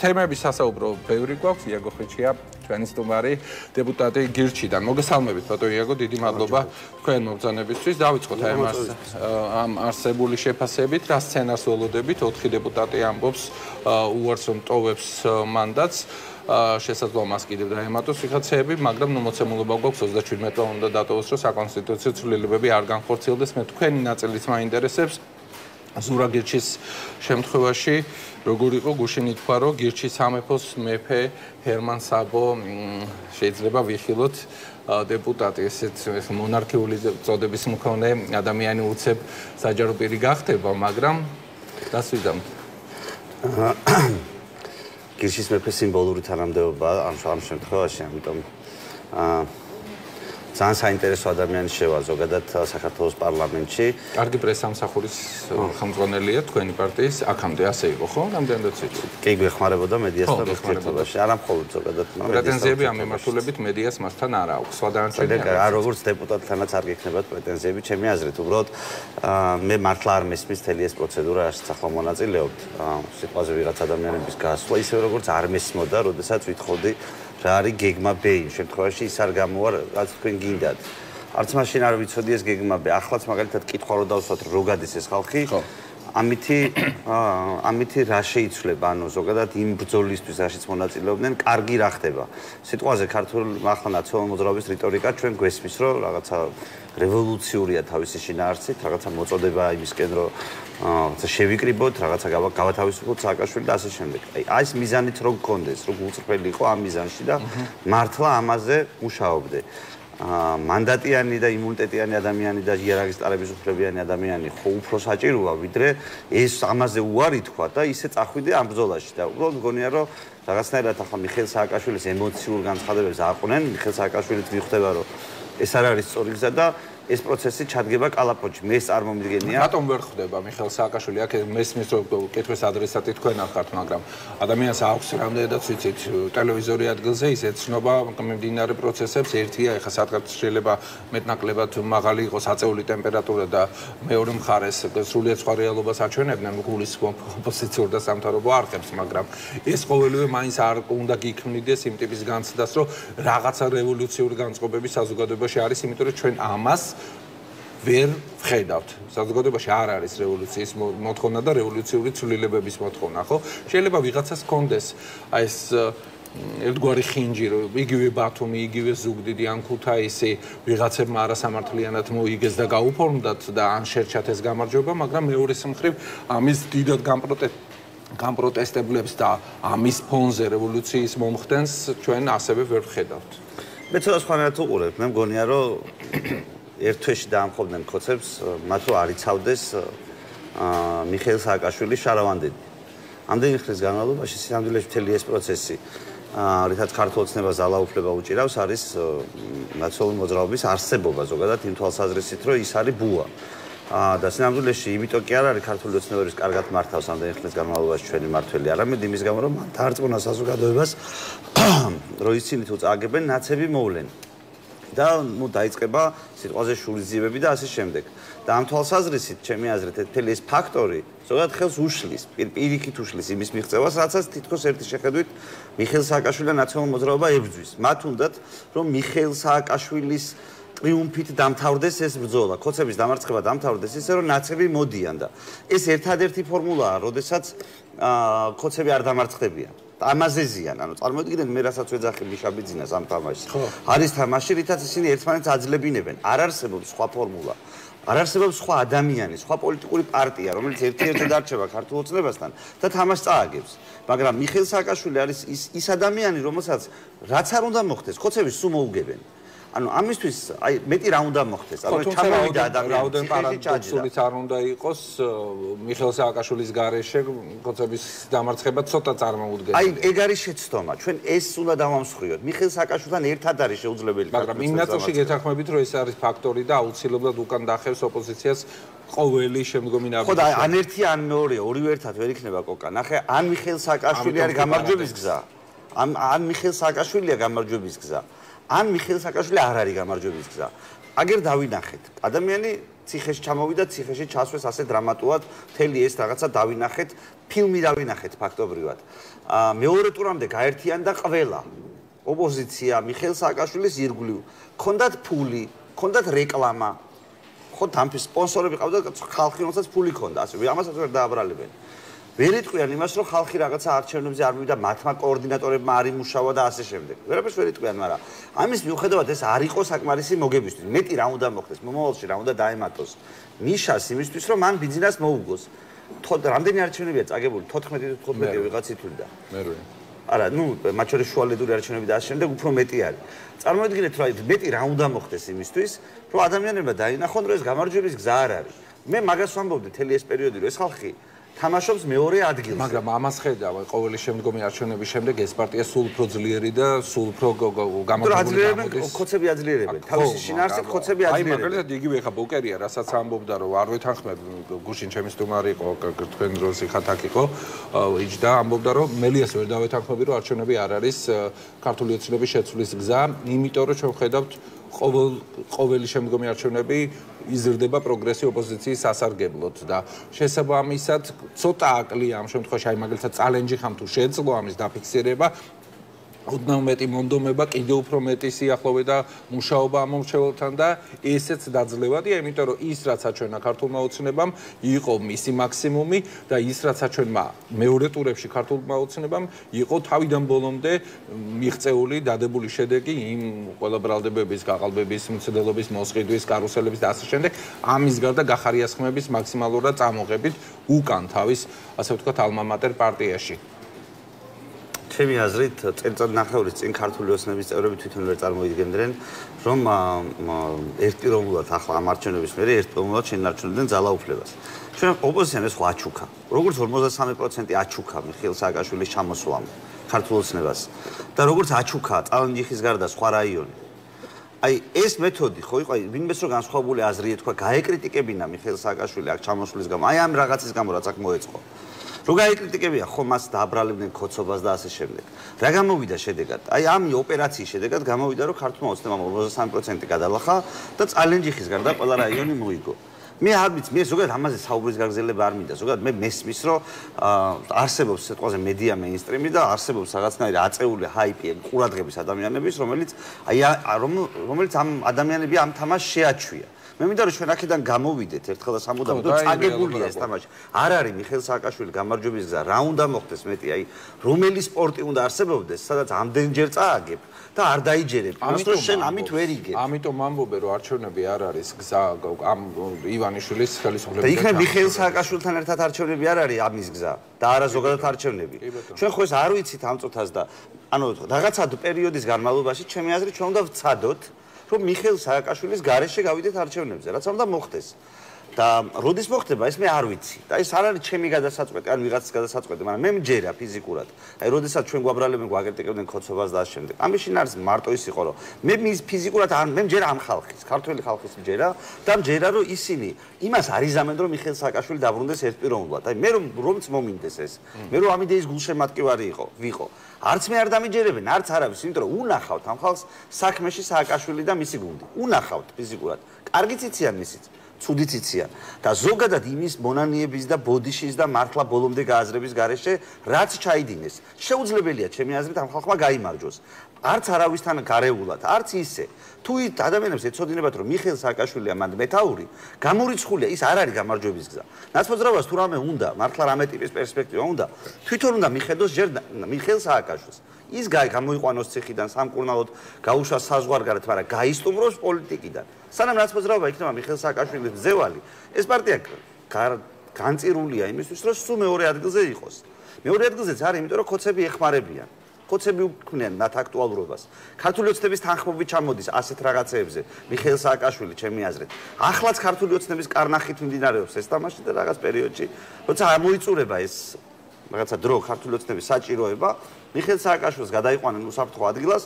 თემები სასაუბრო ბევრი გვაქვს. იაგო ხვიჩია ჩვენი სტუმარი დეპუტატი გირჩიდან. მოგესალმებით ბატო იაგო დიდი მადლობა თქვენ მოგზანებისთვის დავიწყოთ აი ამ ამ არსებული შეფასებით. რა სცენარს ველოდებით? 4 დეპუტატი ამბობს უარს რომ ტოვებს მანდატს. შესაძლოა მას კიდევ დაემატოს ვიღაცეები, მაგრამ ნუ მოცემულობა გვაქვს. 37 წელი უნდა დატოვოს, რომ საკონსტიტუციო ცვლილებები არ განხორციელდეს. მე თქვენი ნაწილიც მაინტერესებს. ზურაგირჩის შემთხვევაში როგორ იყო გუშინ ითქვა რომ გირჩის სამეფოს მეფე ჰერმან საბო შეიძლება ვიხილოთ დეპუტატი ესეც მონარქიული წოდების მქონე ადამიანი უცებ საჯარო პირი გახდება მაგრამ დასვიდამ გირჩის მეფე სიმბოლური თანამდებობა ამ ამ შემთხვევაში ამიტომ აა ძალიან საინტერესო ადამიანი შევა ზოგადად საქართველოს პარლამენტში. კარგი პრესამსახურის ხელმძღვანელია თქვენი პარტიის, აქამდე ასე იყო, ხო? რამდენადაც იცი? კი, გვეხმარებოდა მედიასთან ურთიერთობაში. არა მხოლოდ ზოგადად, მაგრამ პრეტენზიები ამ მიმართულებით მედიას მასთან არ აქვს. სხვა დანარჩენი არა, როგორც დეპუტატთანაც არ გექნებათ პრეტენზიები, ჩემი აზრით, უბრალოდ მე მართლა არ მესმის თელი ეს პროცედურა, რასაც ახლა მონაწილეობთ. სიტყვაზე ვიღაც ადამიანების გასვლა, ისე როგორც არ მესმოდა, როდესაც ვითხოვდი რა არის გეგმა B? იმ შემთხვევაში ის არ გამოვა რაც თქვენ გინდათ. არც მაშინ არ ვიცოდი ეს გეგმა B. ახლაც მაგალითად კითხვა რო დავსვათ რო გადის ეს ხალხი? ხო ამითი ამითი რა შეიცვლება? ანუ ზოგადად იმ ბრძოლისთვის რაშიც მონაწილეობდნენ კარგი რა ხდება? სიტყვაზე ქართულ ახლა ნაციონალურ მოძრაობის რიტორიკა ჩვენ გვესმის რომ რაღაცა რევოლუციურია თავისი შინაარსით რაღაცა მოწოდება იმისკენ რომ რაღაცა შევიკრიბოთ რაღაცა გავათავისუფლოთ სააკაშვილი და ასე შემდეგ. აი ეს მიზანით რო გქონდეს რო გულწრფელი იყო ამ მიზანში და მართლა ამაზე მუშაობდე მანდატიანი და იმუნიტეტიანი ადამიანი და იერარქიის ტარების უფლებიანი ადამიანი ხო უფრო საჭიროა ვიდრე ეს ამაზე უარი თქვა და ისე წახვიდე ამ ბრძოლაში და უბრალოდ მგონია რომ რაღაცნაირად ახლა მიხეილ სააკაშვილის ემოციურ განცხადებებს აყვნენ მიხეილ სააკაშვილიც მიხვდება რომ ეს არ არის სწორი გზა და ეს პროცესი ჩადგება კალაპოჩში. მე წარმომიდგენია. რატომ ვერ ხდება მიხელ სააკაშვილი? აქ მესმის რომ კითხვის ადრესატი თქვენ ახართ, მაგრამ ადამიანს აქვს რამდენადაც ვიცით ტელევიზორი ადგილზე ის ეცნობა მიმდინარე პროცესებს. ერთია, ეხა სადღაც შეიძლება მეტნაკლებად მაღალი იყოს აწეული ტემპერატურა და მეორე მხარეს სრულიად სხვა რეალობას აჩვენებდნენ გულის კომპოზიციურ და სამთავრობო არხებს, მაგრამ ეს ყოველივე მაინც არ უნდა გიქმნიდეს იმ ტიპის განცდას, რომ რაღაცა რევოლუციური განწყობები საზოგადოებაში არის, იმიტომ რომ ჩვენ ამას ვერ ვხედავთ. საზოგადოებაში არ არის რევოლუციის მოთხოვნა და რევოლუციური ცვლილებების მოთხოვნა, ხო? შეიძლება ვიღაცას კონდეს აი ეს ერთგვარი ხინჯი, იგივე ბათუმი, იგივე ზუგდიდი ან ქუთაისი ვიღაცებმა არასამართლიანად მოიგეს და გაუფორმდათ და ან შერჩათ ეს გამარჯვება, მაგრამ მეორე მხრივ ამის დიდად გამპროტესტ გამპროტესტებლებს და ამის ფონზე რევოლუციის მომხდენს ჩვენ ასევე ვერ ვხედავთ. მე ცოტა სხვანაირად უყურებ, მე მგონია რომ ერთ თვეში დაამხობდნენ ხოცებს, მათ რო არიცავდეს აა მიხეილ სააკაშვილი შარავანდელი. ამდენი ხნის განმავლობაში სამდვილეში მთელი ეს პროცესი აა რითაც ქართულ ცნებას ძალაუფლება უჭირავს, არის ნაციონალური მოძრაობის არსებობა ზოგადად იმ თვალსაზრისით, რომ ის არის ბუა. და სამდვილეში იმიტომ კი არ არის ქართული ცნებების კარგად მართავს ამდენი ხნის განმავლობაში ჩვენი მართველი, არამედ იმის გამო, რომ დაარწმუნა საზოგადოებას, რომ ისინი თუ წააგებენ, ნაცები მოვლენ. და ნუ დაიწყება სიტყვაზე შურიზიებები და ასე შემდეგ. და ამ თვალსაზრისით, ჩემი აზრით, ეს ფაქტორი ზოგადად ხელს უშლის, პირიქით უშლის იმის მიღწევას, რაცაც თითქოს ერთი შეხედვით მიხეილ სააკაშვილის ნაციონალურ მოძრაობა ებრძვის. მათ უნდათ, რომ მიხეილ სააკაშვილის ტრიუმფით დამთავრდეს ეს ბრძოლა, ხოცების დამარცხება დამთავრდეს ისე, რომ ნაცები მოდიან და ეს ერთადერთი ფორმულაა, როდესაც აა ხოცები არ დამარცხდებიან. ამაზე ზიან, ანუ წარმოვიდგინეთ მე რასაც ვეძახი მიშაბიძინას ამ თამაშს. არის თამაში, რითაც ისინი ერთმანეთს აძლევინებენ. არ არსებობს სხვა ფორმულა. არ არსებობს სხვა ადამიანი, სხვა პოლიტიკური პარტია, რომელიც ერთ-ერთად არჩევა ქართულ ოცნებასთან და თამაშს წააგებს. მაგრამ მიხეილ სააკაშვილი არის ის ის ადამიანი, რომელსაც რაც არ უნდა მოხდეს, ხოცების სულ მოუგებენ. ანუ ამისთვის აი მეტი რა უნდა მოხდეს? ანუ ჩამოვიდა ადამიანი. რაუდენ პარადოქსულიც არ უნდა იყოს მიხელ სააკაშვილის გარეშე კონცეფციის დამარცხება ცოტა წარმოუდგენელი. აი ეგ არის შეცდომა. ჩვენ ეს უნდა დავამსხვრიოთ. მიხელ სააკაშვილთან ერთად არის შეუძლებელი. მაგრამ იმ ნაწილში გეთანხმებით რომ ეს არის ფაქტორი და აუცილებლად უკან დახევს ოპოზიციას ყოველი შემდგომი ნაბიჯი. ხო და ან ერთი ან მეორეა, ორივე ერთად ვერ იქნება კოკა. ნახე, ან მიხელ სააკაშვილი არის გამარჯვების გზა. ან ან მიხელ სააკაშვილია გამარჯვების გზა. ან მიხეილ საკაშვილი არ არის გამარჯვების გზა. აგერ დავინახეთ. ადამიანი ციხეში ჩამოვიდა, ციხეში ჩასვეს ასე დრამატულად, მთელი ეს რაღაცა დავინახეთ, ფილმი დავინახეთ ფაქტობრივად. აა მეორე ტურამდე გაერთიანდა ყველა ოპოზიცია, მიხეილ სააკაშვილის ირგვლივ. ქონდათ ფული, ქონდათ რეკლამა. ხო, თამფი სპონსორები ყავდა, ხალხი რომელსაც ფული ქონდა, ასე. ამასაც ვერ დააბრალებენ. ვერ იტყვიან იმას, რომ ხალხი რაღაცა არჩევნებზე არ მივიდა, მათმა კოორდინატორებმა არ იმუშავა და ასე შემდეგ. ვერაფერს ვერ იტყვიან, მაგრამ ამის მიუხედავად ეს არ იყო საკმარისი მოგებისთვის. მეტი რა უნდა მოხდეს, მომავალში რა უნდა დაემატოს. ნიშას იმისთვის, რომ მან ბიზნეს მოუგოს. თოდ რამდენი არჩევნებია წაგებული? 14 15 ვიღაც ითვლიდა. მე რო. არა, ნუ მათ შორის შუალედური არჩევნები და ასე შემდეგ უფრო მეტი არის. წარმოიდგინეთ, რომ მეტი რა უნდა მოხდეს იმისთვის, რომ ადამიანებმა დაინახონ, რომ ეს გამარჯვების გზა არ არის. მე მაგას ვამბობდი თელი ეს პერიოდი, რომ ეს ხალხი თამაშობს მეორე ადგილზე. მაგრამ ამას ხედავ, ყოველი შემდგომი არჩევნების შემდეგ ეს პარტია სულ უფრო ძლიერი და სულ უფრო გამოძებული გამოდის. ხოცები აძლიერებენ. თავისი შინაარსით ხოცები აძლიერებენ. აი, მაგალითად იგივე ხა ბოკერია, რასაც ამბობდა, რომ არ ვეთანხმებ გუშინ ჩემი სტუმარი იყო, თქვენ დროს ხათ აქ იყო, იჯდა ამბობდა, რომ მელიას ვერ დავეთანხმები, რომ არჩევნები არ არის ქართული ოცნების შეცვლის გზა, იმიტომ რომ ჩვენ ხედავთ ყოველ ყოველი შემდგომი არჩევნები იზრდება პროგრესი ოპოზიციის სასარგებლოდ და შესაბამისად ცოტა აკლია ამ შემთხვევაში აი მაგალითად წალენჯი ხამ თუ შეძლო ამის დაფიქსირება ოდნავ მეტი მონდომება, კიდევ უფრო მეტი სიახლოვე და მუშაობა ამ მომრჩეველთან და ესეც დაძლევადია, იმიტომ რომ ის რაც აჩვენა ქართულმა ოცნებამ იყო მისი მაქსიმუმი და ის რაც აჩვენმა მეორე ტურებში ქართულმა ოცნებამ იყო თავიდან ბოლომდე მიღწეული დადებული შედეგი იმ ყველა ბრალდებების, გაყალბების, მცდელობის, მოსყიდვის, კარუსელების და ასე შემდეგ, ამის გარდა გახარიასხმების მაქსიმალურად წამოღებით უკან თავის, ასე ვთქვათ, ალმამატერ პარტიაში. ჩემი აზრით წელწად ნახევრის წინ ქართული ოსნების წევრები თვითონ ვერ წარმოიდგენდნენ რომ ერთპიროვნულად ახლა ამ არჩევნების მერე ერთპიროვნულად შენარჩუნებდნენ ძალაუფლებას. ჩვენ ოპოზიციამ ეს ხო აჩუქა. როგორც 53% აჩუქა მიხეილ სააკაშვილის ჩამოსვლამ ქართულ ოსნებას და როგორც აჩუქა ტალანჯიხის გარდა სხვა რაიონი. აი ეს მეთოდი ხო იყო ვინმეს რო განსხვავებული აზრი ეთქვა გაეკრიტიკებინა მიხეილ სააკაშვილი აქ ჩამოსვლის გამო აი ამ რაღაცის გამო რაც აქ მოეწყო რო გაიკრიტიკებია ხო მას დააბრალებდნენ ხოცობას და ასე შემდეგ. რა გამოვიდა შედეგად? აი ამ ოპერაციის შედეგად გამოვიდა რომ ქართულმა ოცნებამ 53% გადალახა და წალენჯიხის გარდა ყველა რაიონი მოიგო. მე არ ვიცი, მე ზოგადად ამაზე საუბრის გაგზელება არ მინდა. ზოგადად მე მესმის რომ არსებობს სიტყვაზე მედია მეინსტრიმი და არსებობს რაღაცნაირი აწეული ჰაიპი ყურადღების ადამიანების, რომელიც აი რომელიც ამ ადამიანები ამ თამაშს შეაჩვია. მე მინდა რომ ჩვენ აქედან გამოვიდეთ ერთხელ და სამუდამოდ და წაგებულია ეს თამაში. არ არის მიხელ სააკაშვილი გამარჯვების გზა, რა უნდა მოხდეს მეტი, აი რომელი სპორტი უნდა არსებობდეს, სადაც ამდენჯერ წააგებ და არ დაიჯერებ. ამიტომ შენ ამით ვერ იგებ. ამიტომ ამბობე რომ არჩევნები არ არის გზა ამ ივანიშვილის ხელისუფლების. და იქნებ მიხელ სააკაშვილთან ერთად არჩევნები არ არის ამის გზა და არა ზოგადად არჩევნები. ჩვენ ხო ეს არ ვიცით ამ წუთას და ანუ რაღაცა პერიოდის განმავლობაში ჩემი აზრით ჩვენ უნდა ვცადოთ რომ მიხეილ სააკაშვილის გარეშე გავიდეთ არჩევნებზე, რაც უნდა მოხდეს. და როდის მოხდება, ეს მე არ ვიცი. და ეს არ არის ჩემი გადასაწყვეტი, ან ვიღაცის გადასაწყვეტი, მაგრამ მე მჯერა ფიზიკურად. აი, როდესაც ჩვენ გვაბრალებენ, გვაგერტიკებდნენ ხოცობას და ამ შემდეგ. ამის შინ არის მარტო ის იყო, რომ მე მის ფიზიკურად არ მე მჯერა ამ ხალხის, ქართველი ხალხის მჯერა და მჯერა, რომ ისინი იმას არიზამენ, რომ მიხეილ სააკაშვილი დაბრუნდეს ერთპიროვნულად. აი, მე რომ რომც მომინდეს ეს, მე რომ ამ იდეის გულშემატკივარი იყო, ვიყო. არც მე არ დამიჯერებენ, არც არავის, იმიტომ რომ უნახავთ ამ ხალხს საქმეში სააკაშვილი და მისი გუნდი. უნახავთ ფიზიკურად. კარგი ციციან მისიც. ცუდი ციციან და ზოგადად იმის მონანიების და ბოდიშის და მართლა ბოლომდე გააზრების garaშე რაც ჩაიდინეს შეუძლებელია ჩემი აზრით ამ ხალხმა გამოიმარჯოს არც არავისთან გარეულად არც ისე. თუ ადამიანებს ეცოდინებათ რომ მიხეილ სააკაშვილია მანდ მეტაური გამორიცხულია ის არ არის გამარჯვების გზა. ნაცმოძრაობას თუ რამე უნდა მართლა რამე ტიპის პერსპექტივა უნდა თვითონ უნდა მიხედოს ჯერ მიხეილ სააკაშვილს. ის გამოიყვანოს ციხიდან სამკურნალოდ გაუშვა საზღვარგარეთ მაგრამ გაისტუმროს პოლიტიკიდან. სანამ ნაცმოძრაობა იქნება მიხეილ სააკაშვილის ძევალი ეს პარტია განწირულია იმისთვის რომ სულ მეორე ადგილზე იყოს. მეორე ადგილზეც არის იმიტომ რომ ხოცები ეხმარებიან ხოცები უქმნიან მათ აქტუალურობას. ქართული ოცნების თანხმობით ჩამოდის ასეთ რაღაცეებზე. მიხეილ სააკაშვილი, ჩემი აზრით. ახლაც ქართული ოცნების კარნახით მიმდინარეობს ეს თამაში და რაღაც პერიოდში, როცა ამოიწურება ეს რაღაცა დრო ქართული ოცნების საჭიროება, მიხეილ სააკაშვილს გადაიყვანენ უსაფრთხო ადგილას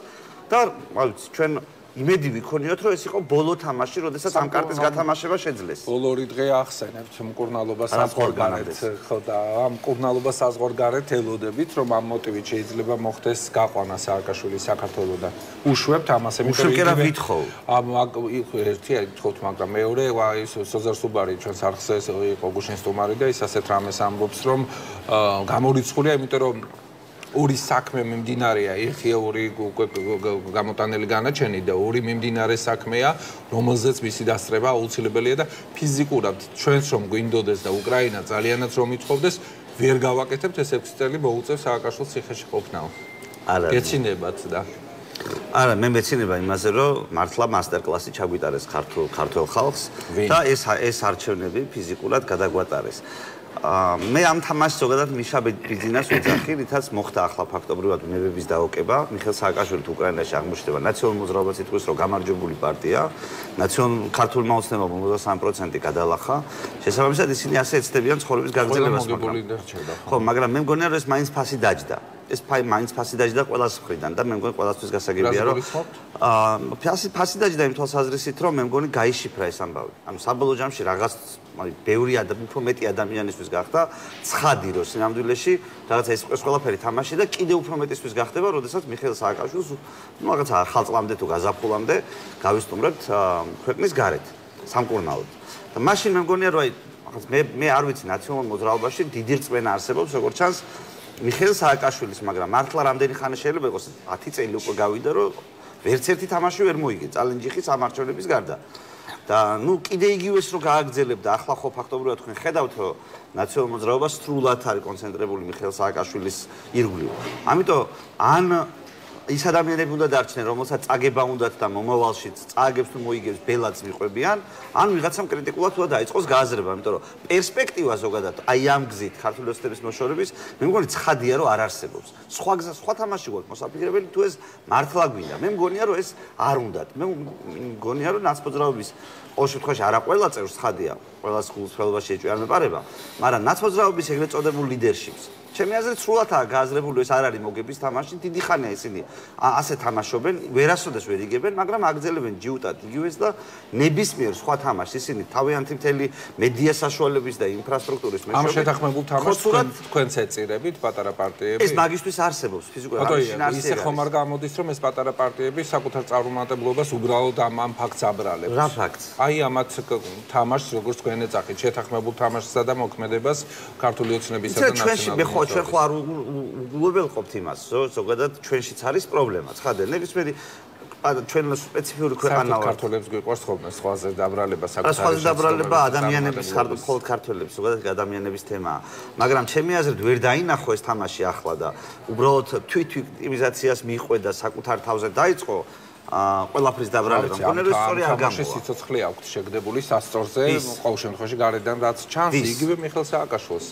და რა ვიცი, ჩვენ იმედი ვიქონიოთ, რომ ეს იყო ბოლო თამაში, როდესაც ამ კარტის გათამაშება შეძლეს. ბოლო ორი დღე ახსენებთ მკურნალობას საზღვარგარეთ, ხო და ამ მკურნალობას საზღვარგარეთ ელოდებით, რომ ამ მოტივით შეიძლება მოხდეს გაყვანა სააკაშვილის საქართველოსთან. უშვებთ ამას, იმიტომ რომ იგივე ვითხოვ. ამ ერთი არის თხოვთ, მაგრამ მეორე ის სოზარ სუბარი ჩვენს არხზე იყო გუშინ სტუმარი და ის ასეთ რამეს ამბობს, რომ გამორიცხულია, იმიტომ რომ ორი საქმე მიმდინარეა, ერთია ორი გამოტანელი განაჩენი და ორი მიმდინარე საქმეა, რომელზეც მისი დასწრება აუცილებელია და ფიზიკურად ჩვენს რომ გვინდოდეს და უკრაინა ძალიანაც რომ ითხოვდეს, ვერ გავაკეთებთ ეს 6 წელი მოუწევს სააკაშვილს ციხეში ყოფნაო. არა. გეცინებათ და არა, მე მეცინება იმაზე, რომ მართლა მასტერკლასი ჩაგვიტარეს ქართულ ქართულ ხალხს და ეს ეს არჩევნები ფიზიკურად გადაგვატარეს. მე ამ თამაშს ზოგადად მიშა ბიძინას ვეძახი, რითაც მოხდა ახლა ფაქტობრივად ნებების დაოკება. მიხელ სააკაშვილით უკრაინაში აღმოჩნდება ნაციონალურ მოძრაობას ითქვის, რომ გამარჯვებული პარტია, ნაციონალ ქართულმა ოცნებამ 53% გადალახა. შესაბამისად ისინი ასე ეცდებიან ცხოვრების გაგრძელებას, მაგრამ ხო, მაგრამ მე მგონია, რომ ეს მაინც ფასი დაჯდა. ეს ფაი მაინც ფასი დაჯდა ყველას მხრიდან და მე მგონი ყველასთვის გასაგებია რომ აა ფასი ფასი დაჯდა იმ თვალსაზრისით რომ მე მგონი გაიშიფრა ეს ამბავი. ანუ საბოლოო ჯამში რაღაც აი ბევრი ადამიანი, უფრო მეტი ადამიანისთვის გახდა ცხადი რომ სინამდვილეში რაღაცა ეს ყველაფერი თამაში და კიდე უფრო მეტისთვის გახდება, როდესაც მიხეილ სააკაშვილს ну რაღაცა ხალწლამდე თუ გაზაფხულამდე გავისტუმრებთ ქვეყნის გარეთ სამკურნალოდ. და მაშინ მე მგონია რომ აი მე მე არ ვიცი ნაციონალურ მოძრაობაში დიდი რწმენა არსებობს, როგორც ჩანს მიხეილ სააკაშვილის, მაგრამ მართლა რამდენი ხანი შეიძლება იყოს 10 წელი უკვე გავიდა, რომ ვერც ერთი თამაში ვერ მოიგე წალენჯიხის ამარჩევნების გარდა. და ნუ კიდე იგივეს რო გააგრძელებ და ახლა ხო ფაქტობრივად თქვენ ხედავთ რომ ნაციონალურ მოძრაობა სრულად არის კონცენტრირებული მიხეილ სააკაშვილის ირგვლივ. ამიტომ ან ის ადამიანები უნდა დარჩნენ, რომელსაც წაგება უნდათ და მომავალში წაგებს თუ მოიგებს ბელაც მიყვებიან, ან ვიღაცამ კრიტიკულად თუ დაიწყოს გააზრება, იმიტომ რომ პერსპექტივა ზოგადად აი ამ გზით ქართული ოცნების მოშორების, მე მგონი ცხადია რომ არ არსებობს. სხვა გზა, სხვა თამაში გვაქვს მოსაფიქრებელი თუ ეს მართლა გვინდა. მე მგონია რომ ეს არ უნდათ. მე მგონია რომ ნაცმოძრაობის ყოველ შემთხვევაში არა ყველა წევრს ცხადია, ყველას გულწრფელობაში ეჭვი არ მეპარება, მაგრამ ნაცმოძრაობის ეგრეთ წოდებულ ლიდერშიპს ჩემი აზრით სრულადაა გააზრებული ეს არ არის მოგების თამაში დიდი ხანია ისინი ასე თამაშობენ ვერასოდეს ვერ იგებენ მაგრამ აგძელებენ ჯიუტად იგივეს და ნებისმიერ სხვა თამაშს ისინი თავიანთი მთელი მედია საშუალების და ინფრასტრუქტურის მეშვეობით ამ შეთანხმებულ თამაშს თქვენც ეწირებით პატარა პარტიები? ეს მაგისტვის არსებობს ფიზიკურად ამაში ისე ხომ არ გამოდის რომ ეს პატარა პარტიები საკუთარ წარუმატებლობას უბრალოდ ამ ამ ფაქტს აბრალებს? რა ფაქტს აი ამათ თამაშს როგორც თქვენ ეწახით შეთანხმებულ თამაშსა და მოქმედებას ქართული ოცნებისა და ნაციონალური ჩვენ ხო არ უგულებელყოფთ იმას, ზოგადად ჩვენშიც არის პრობლემა. ცხადე, ნებისმიერი ჩვენ სპეციფიური ქვეყანა ვართ. ქართველებს გვიყვარს ხოლმე სხვაზე დაბრალება საკუთარი. სხვაზე დაბრალება ადამიანების ხარდ მხოლოდ ქართველებს, ზოგადად ადამიანების თემაა. მაგრამ ჩემი აზრით ვერ დაინახო ეს თამაში ახლა და უბრალოდ თვითვიქტიმიზაციას მიყვედა საკუთარ თავზე დაიწყო. ყველაფრის დაბრალება მგონია რომ სწორი არ გამოვა. თამაში სიცოცხლე აქვს შეგდებული სასწორზე, ყოველ შემთხვევაში გარედან რაც ჩანს, იგივე მიხელ სააკაშვილს.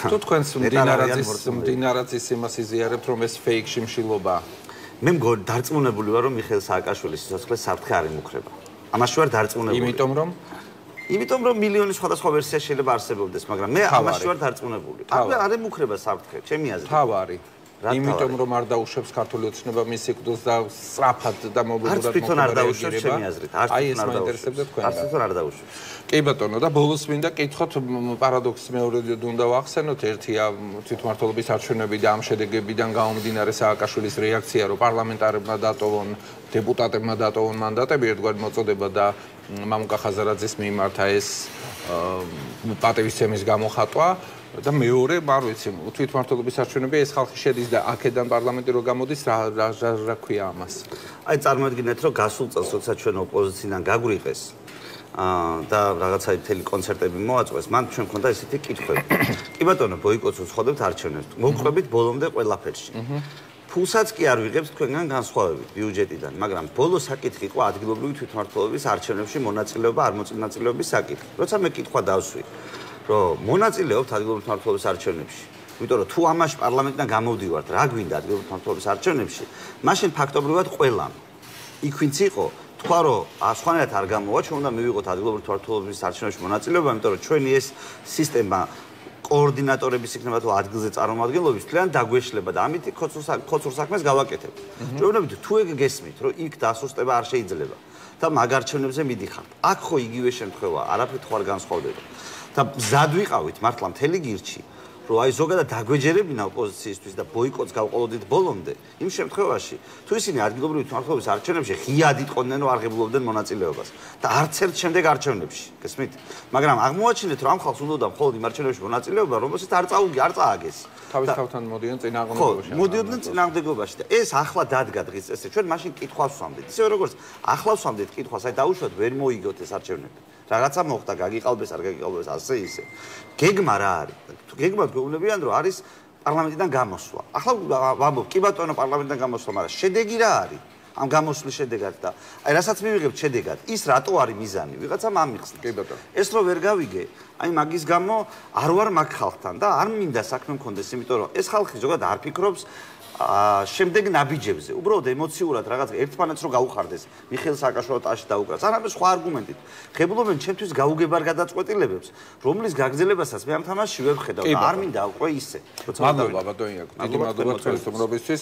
თუ თქვენს მდინარაძის მდინარაძის იმას იზიარებთ რომ ეს ფეიქში მშილობა? მე მგონი დარწმუნებული ვარ რომ მიხეილ სააკაშვილის სიცოცხლე საფრთხე არ იმუქრება ამაში ვარ დარწმუნებული. იმიტომ რომ? იმიტომ რომ მილიონი სხვადასხვა ვერსია შეიძლება არსებობდეს მაგრამ მე ამაში ვარ დარწმუნებული. არ იმუქრება საფრთხე ჩემი აზრით. თავარი იმიტომ რომ არ დაუშვებს ქართული ოცნება მის სიკვდილს და სწრაფად და მობილურად მოხდება. არც თვითონ არ დაუშვებს ჩემი აზრით. არც თვითონ არ დაუშვებს თქვენ. არც თვითონ არ დაუშვებს. კი ბატონო და ბოლოს მინდა კითხოთ პარადოქსი მეორედ უნდა ვახსენოთ ერთია თვითმართველობის არჩევნები და ამ შედეგებიდან გამომდინარე სააკაშვილის რეაქცია რომ პარლამენტარებმა დატოვონ დეპუტატებმა დატოვონ მანდატები ერთგვარი მოწოდება და მამუკა ხაზარაძის მიმართა ეს პატივისცემის გამოხატვა და მეორე, არ ვიცი, თვითმართველობის არჩევნები ეს ხალხი შედის და აქედან პარლამენტი რო გამოდის, რა რა რა ქვია ამას? აი წარმოიდგინეთ, რომ გასულ წელს, როცა ჩვენ ოპოზიციიდან გაგვიყეს აა და რაღაცა თელი კონცერტები მოაწყვეს, მან ჩვენ მქონდა ესეთი კითხვები. კი ბატონო, ბოიკოტს უცხოდებთ არჩევნებს. მოგვყვებით ბოლომდე ყველაფერში. ფულსაც კი არ ვიღებთ თქვენგან განსხვავებით ბიუჯეტიდან, მაგრამ ბოლო საკითხი იყო ადგილობრივი თვითმართველობის არჩევნებში მონაწილეობა არ მონაწილეობის საკითხი. როცა მე კითხვა დავსვი, რომ მონაწილეობთ ადგილობრივი მმართველობის არჩევნებში. იმიტომ რომ თუ ამაში პარლამენტიდან გამოვდივართ, რა გვინდა ადგილობრივი მმართველობის არჩევნებში, მაშინ ფაქტობრივად ყველამ იქ ვინც იყო, თქვა რომ ასხანერად არ გამოვა, ჩვენ უნდა მივიღოთ ადგილობრივი მმართველობის არჩევნებში მონაწილეობა, იმიტომ რომ ჩვენი ეს სისტემა კოორდინატორების იქნება თუ ადგილზე წარმომადგენლობის თლიან დაგვეშლება და ამით ხოცურ საქმეს გავაკეთებ. ჩვენებით თუ ეგ გესმით, რომ იქ დასუსტება არ შეიძლება და მაგარჩევნებზე მიდიხარ. აქ ხო იგივე შემთხვევა, არაფერი თუ არ განსხვავდება. და მზად ვიყავით მართლა მთელი გირჩი. რომ აი ზოგადად დაგვეჯერებინა ოპოზიციისთვის და ბოიკოტს გავყოლოდით ბოლომდე, იმ შემთხვევაში, თუ ისინი ადგილობრივი თვალხმობის არჩევნებში ღიად იტყოდნენ, რომ არ ღებულობდნენ მონაწილეობას და არც ერთ შემდეგ არჩევნებში, გესმით? მაგრამ აღმოაჩინეთ, რომ ამ ხალხს უნდა მხოლოდ იმ არჩევნებში მონაწილეობა, რომელსაც არ წაუგი, არ წააგეს. თავის თავთან მოდიან წინააღმდეგობაში. ხო, მოდიოდნენ წინააღმდეგობაში და ეს ახლა დადგა დღის წესზე. ჩვენ მაშინ კითხვას ვსვამდით. ისე როგორც ახლა ვსვამდით კითხვას, აი დაუშვათ ვერ მოიგოთ ეს არჩევნები. რაღაცა მოხდა, გაგიყალბეს, არ გაგიყალბეს, ასე ისე. გეგმა რა არის? გეგმა გვეუბნებიან, რომ არის პარლამენტიდან გამოსვლა. ახლა ვამბობ, კი ბატონო, პარლამენტიდან გამოსვლა, მაგრამ შედეგი რა არის? ამ გამოსვლის შედეგად და აი რასაც მივიღებთ შედეგად, ის რატო არის მიზანი? ვიღაცამ ამიხსნა. კი ბატონო. ეს რო ვერ გავიგე, აი მაგის გამო არ ვარ მაგ ხალხთან და არ მინდა საქმე მქონდეს, იმიტომ რომ ეს ხალხი ზოგადად არ ფიქრობს შემდეგ ნაბიჯებზე, უბრალოდ ემოციურად რაღაც ერთმანეთს რო გაუხარდეს, მიხეილ სააკაშვილო ტაში დაუკრას. არამე სხვა არგუმენტით. ღებულობენ ჩემთვის გაუგებარ გადაწყვეტილებებს, რომლის გაგზელებასაც მე ამ თამაშში ვერ ხედავ და არ მინდა უკვე ისე. მადლობა ბატონო იაკობ. დიდი მადლობა თქვენი სტუმრობისთვის.